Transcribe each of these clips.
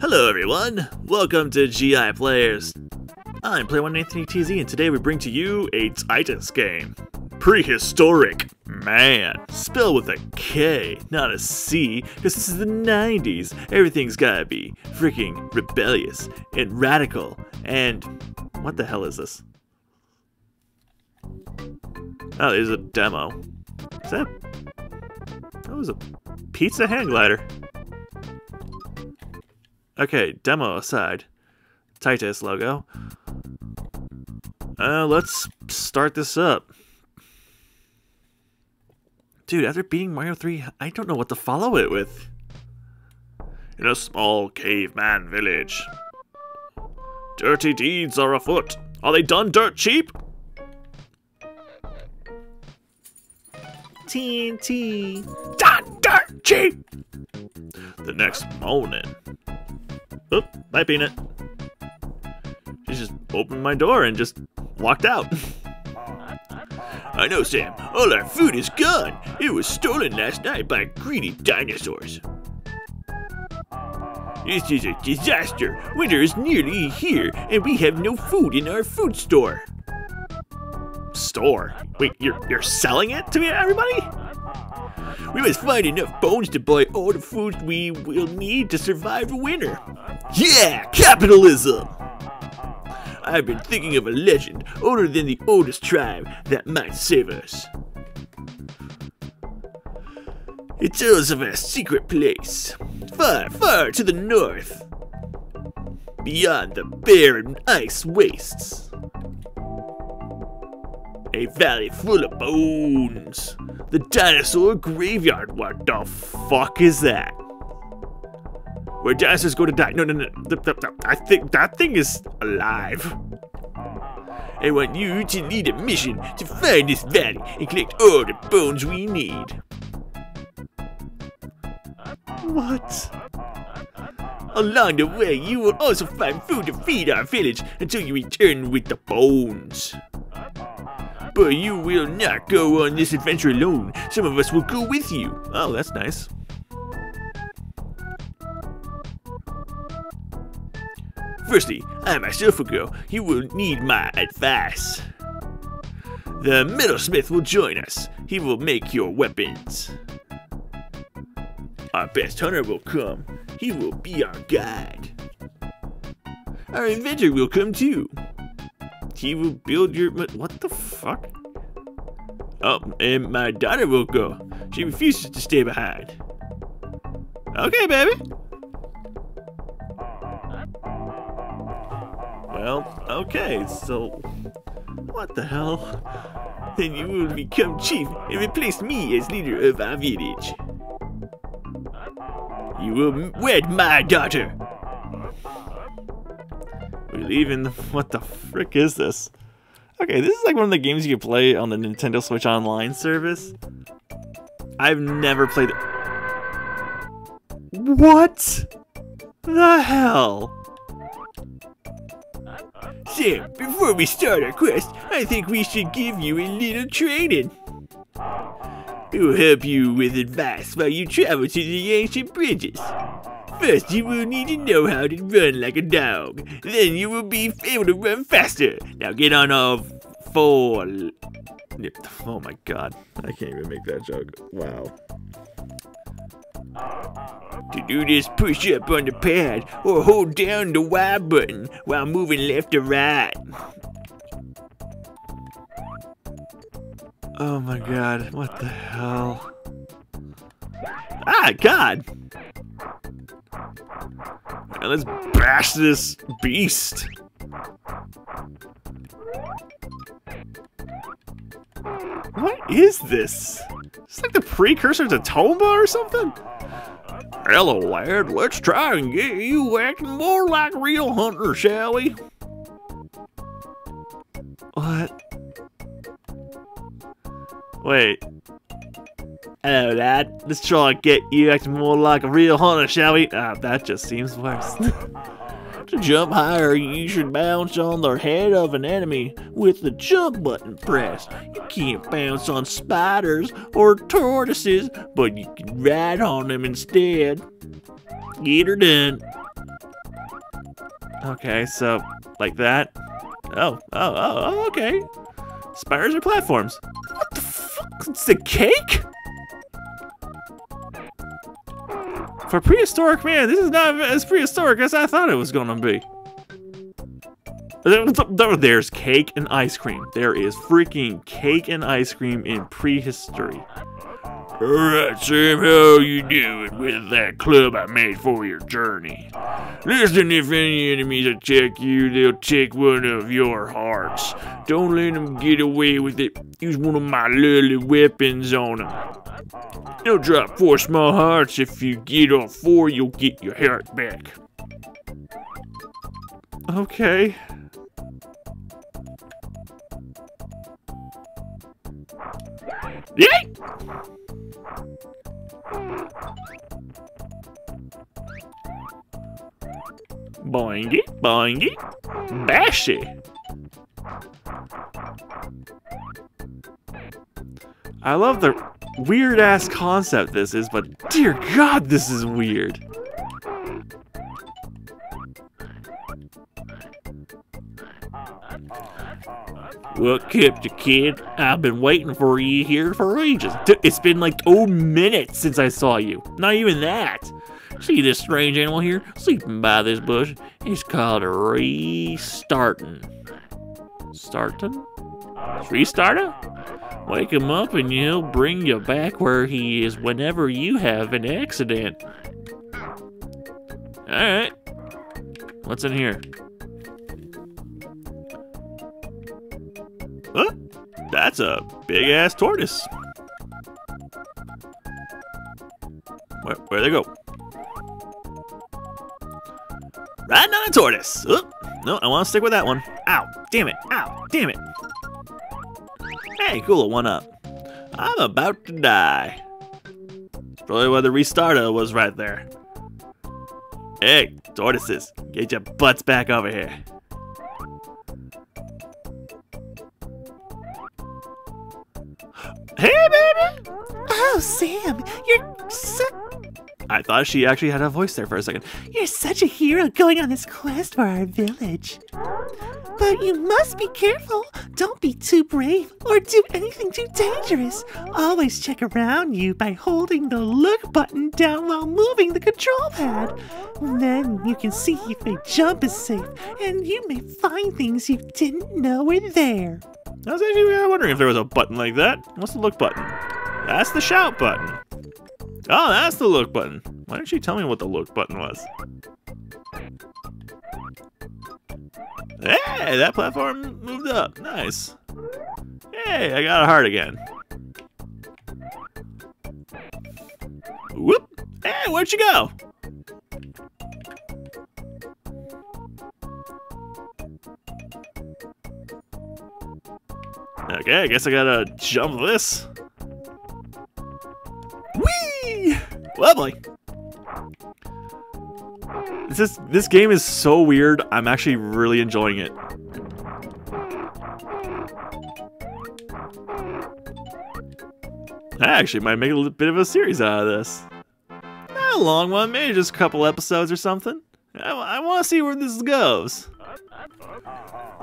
Hello everyone, welcome to GI Players. I'm Player One Anthony TZ, and today we bring to you a Titus game. Prehistorik Man. Spell with a K, not a C, because this is the 90s. Everything's gotta be freaking rebellious and radical. And what the hell is this? Oh, there's a demo. Is that? That was a pizza hang glider. Okay, demo aside. Titus logo. Uh, let's start this up. Dude, after beating Mario 3, I don't know what to follow it with. In a small caveman village. Dirty deeds are afoot. Are they done dirt cheap? TNT. Dirt cheap! The next morning. Oop, bye Peanut. She just opened my door and just walked out. I know, Sam. All our food is gone. It was stolen last night by greedy dinosaurs. This is a disaster. Winter is nearly here, and we have no food in our food store. Store? Wait, you're you're selling it to me, everybody? We must find enough bones to buy all the food we will need to survive the winter. Yeah, capitalism! I've been thinking of a legend older than the oldest tribe that might save us. It tells of a secret place, far, far to the north, beyond the barren ice wastes. A valley full of bones. The dinosaur graveyard. What the fuck is that? Where dinosaurs go to die. No, no, no. I think that thing is alive. I want you to lead a mission to find this valley and collect all the bones we need. What? Along the way, you will also find food to feed our village until you return with the bones. But you will not go on this adventure alone. Some of us will go with you. Oh, that's nice. Firstly, I myself will go. You will need my advice. The metalsmith will join us. He will make your weapons. Our best hunter will come. He will be our guide. Our inventor will come too. He will build your. What the fuck? Oh, and my daughter will go. She refuses to stay behind. Okay, baby. Well, okay, so. What the hell? Then you will become chief and replace me as leader of our village. You will wed my daughter. We're leaving. What the frick is this? Okay, this is like one of the games you can play on the Nintendo Switch Online service. I've never played. What the hell? Sam, before we start our quest, I think we should give you a little training. It will help you with advice while you travel to the ancient bridges. First, you will need to know how to run like a dog. Then you will be able to run faster. Now get on all four. Oh my god. I can't even make that joke. Wow. To do this, push up on the pad or hold down the Y button while moving left or right. Oh my god, what the hell? Ah, god! Now let's bash this beast. What is this? It's like the precursor to Tomba or something? Hello, lad. Let's try and get you acting more like real hunter, shall we? What? Wait. Hello, lad. Let's try and get you acting more like a real hunter, shall we? Ah, that just seems worse. To jump higher, you should bounce on the head of an enemy with the jump button pressed. You can't bounce on spiders or tortoises, but you can ride on them instead. Get her done. Okay, so like that. Oh, oh, oh, oh, okay. Spiders are platforms. What the fuck? It's a cake? For prehistoric man, this is not as prehistoric as I thought it was gonna be. There's cake and ice cream. There is freaking cake and ice cream in prehistory. Alright, Sam, how you doing with that club I made for your journey? Listen, if any enemies attack you, they'll take one of your hearts. Don't let them get away with it. Use one of my lovely weapons on them. They'll drop four small hearts. If you get all four, you'll get your heart back. Okay. Yay! Boingy, boingy, bashy. I love the weird ass concept this is, but dear god, this is weird. Kept you, kid? I've been waiting for you here for ages. It's been like two minutes since I saw you. Not even that. See this strange animal here sleeping by this bush? He's called a restarting. Starting? Wake him up and he'll bring you back where he is whenever you have an accident. Alright. What's in here? Huh? That's a big ass tortoise. Where, where'd they go? Riding on a tortoise. Oh, no, I want to stick with that one. Ow, damn it, ow, damn it. Hey, cool, one up. I'm about to die. Probably why the restarter was right there. Hey, tortoises, get your butts back over here. Hey, baby! Oh, Sam, you're so... I thought she actually had a voice there for a second. You're such a hero going on this quest for our village. But you must be careful. Don't be too brave or do anything too dangerous. Always check around you by holding the look button down while moving the control pad. Then you can see if a jump is safe, and you may find things you didn't know were there. I was actually wondering if there was a button like that. What's the look button? That's the shout button. Oh, that's the look button. Why didn't you tell me what the look button was? Hey, that platform moved up. Nice. Hey, I got a heart again. Whoop! Hey, where'd you go? Okay, I guess I gotta jump this. Whee! Lovely. This is, this game is so weird. I'm actually really enjoying it. I actually might make a little bit of a series out of this. Not a long one, maybe just a couple episodes or something. I, I want to see where this goes.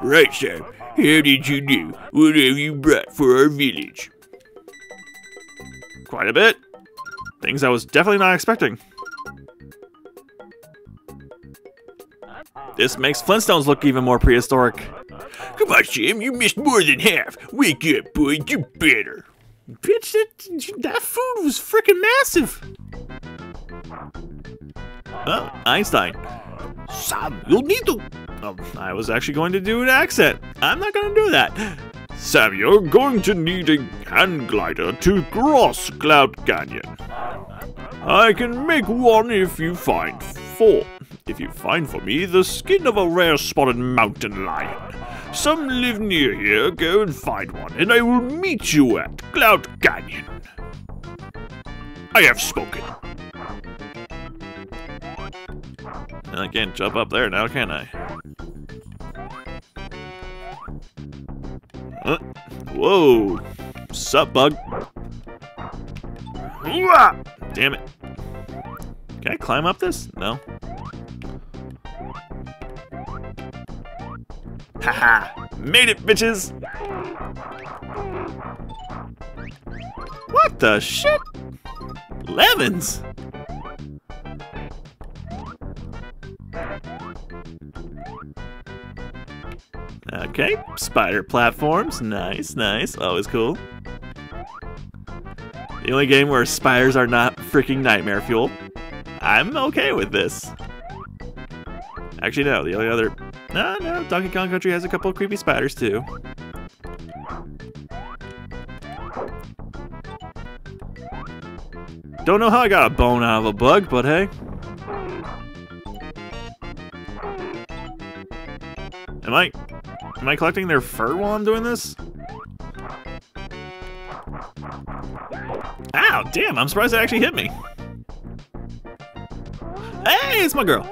Right, Sam. How did you do? What have you brought for our village? Quite a bit. Things I was definitely not expecting. This makes Flintstones look even more prehistoric. Come on, Sam, you missed more than half. Wake up, boy, do better. Bitch, that, that food was freaking massive. Oh, Einstein. Sam, you'll need to... Oh, I was actually going to do an accent. I'm not going to do that. Sam, you're going to need a hand glider to cross Cloud Canyon. I can make one if you find four. If you find for me the skin of a rare spotted mountain lion. Some live near here, go and find one, and I will meet you at Cloud Canyon. I have spoken. I can't jump up there now, can I? Uh, whoa! Sup, bug? Damn it. Can I climb up this? No. Haha! Made it, bitches! What the shit? Lemons! Okay, spider platforms. Nice, nice. Always cool. The only game where spiders are not freaking nightmare fuel. I'm okay with this. Actually, no. The only other... No, no. Donkey Kong Country has a couple creepy spiders, too. Don't know how I got a bone out of a bug, but hey. Am I... Am I collecting their fur while I'm doing this? Ow, damn, I'm surprised it actually hit me. Hey, it's my girl.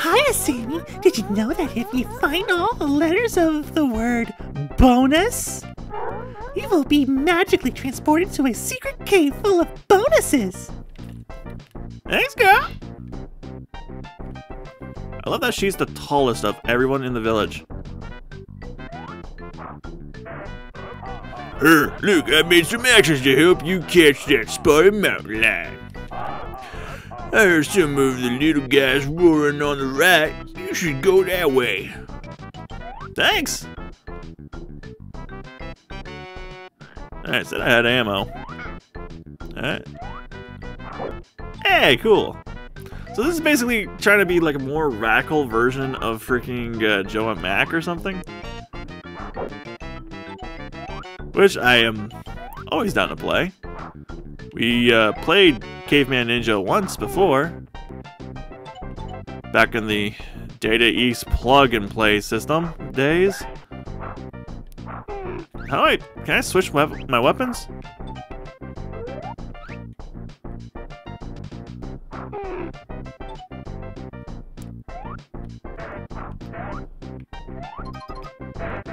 Hiya, Sammy. Did you know that if you find all the letters of the word bonus, you will be magically transported to a secret cave full of bonuses? Thanks, girl. I love that she's the tallest of everyone in the village. Here, look, I made some actions to help you catch that spotted mountain lion. I heard some of the little guys roaring on the right. You should go that way. Thanks. Alright, said I had ammo. Alright. Hey, cool. So this is basically trying to be like a more radical version of freaking uh, Joe and Mac or something. Which I am always down to play. We uh, played Caveman Ninja once before. Back in the Data East plug and play system days. How do I... Can I switch wep my weapons?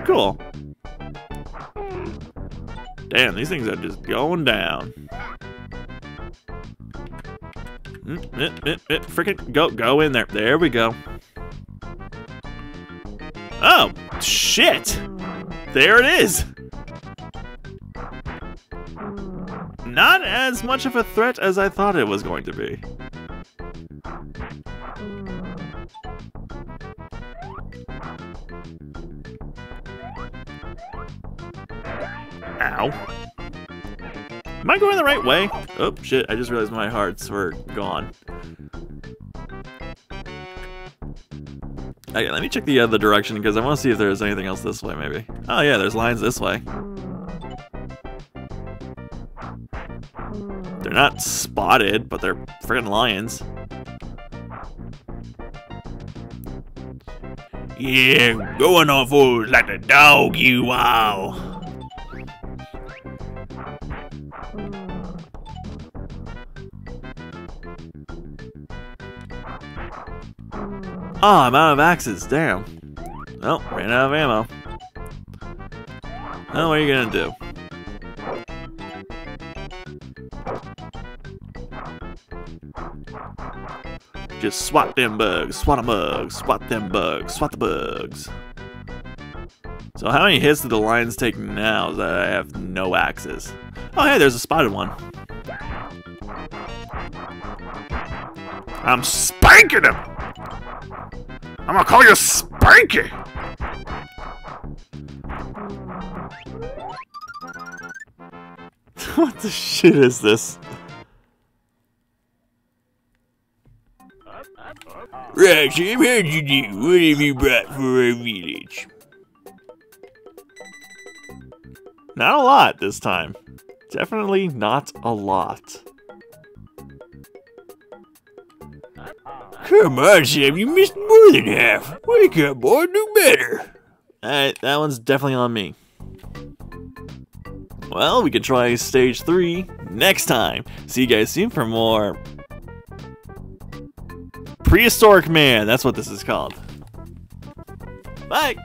Cool. Damn, these things are just going down. Freaking go, go in there. There we go. Oh, shit! There it is! Not as much of a threat as I thought it was going to be. Ow. Am I going the right way? Oh, shit, I just realized my hearts were gone. Okay, let me check the other direction because I want to see if there's anything else this way, maybe. Oh yeah, there's lines this way. They're not spotted, but they're freaking lions. Yeah, going off all like a dog you are. Oh, I'm out of axes. Damn. Oh, ran out of ammo. Now what are you gonna do? Just swat them bugs, swat them bugs, swat them bugs, swat the bugs. So how many hits do the lions take now that I have no axes? Oh hey, there's a spotted one. I'm spanking him! I'm gonna call you Spanky! what the shit is this? Right, Sam, how'd you do? What have you brought for our village? Not a lot this time. Definitely not a lot. Come on, Sam, you missed more than half. Wake up, boy, do better. Alright, that one's definitely on me. Well, we could try stage 3 next time. See you guys soon for more Prehistorik Man. That's what this is called. Bye.